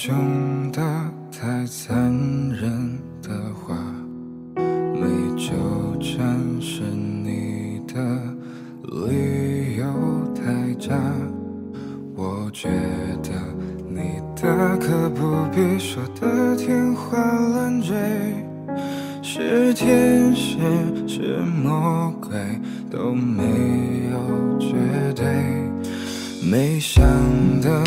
太多的、太重的、太残忍的话，没纠缠是你的理由太假。我觉得你大可不必说的天花乱坠，是天使是魔鬼都没有绝对。没想的、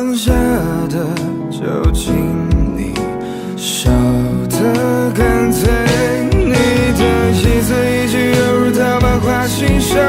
放下的就请你少的干脆。你的一字一句犹如刀疤划心上，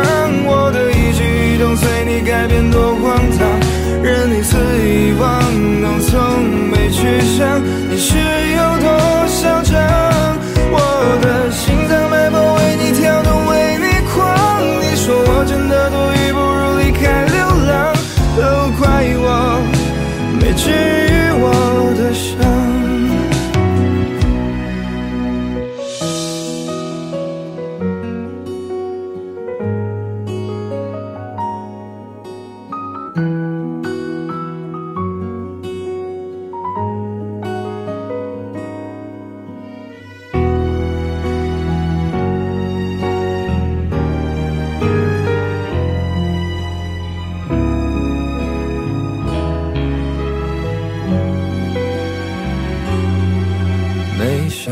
没想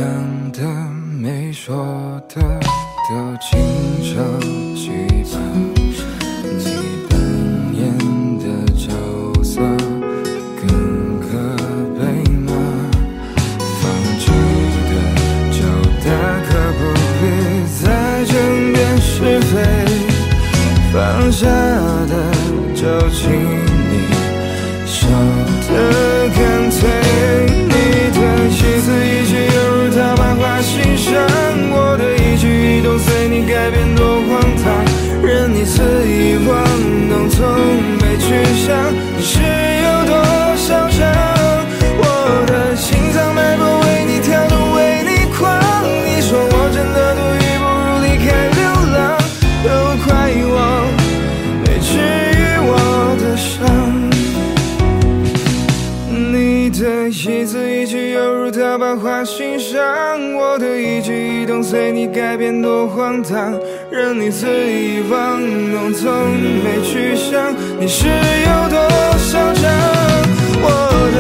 的、没说的，都请收起吧。你扮演的角色更可悲吗？放弃的就大可不必再争辩是非，放下的就请是你一字一句犹如刀疤划心上，我的一举一动随你改变多荒唐，任你肆意玩弄，从没去想你是有多嚣张。我的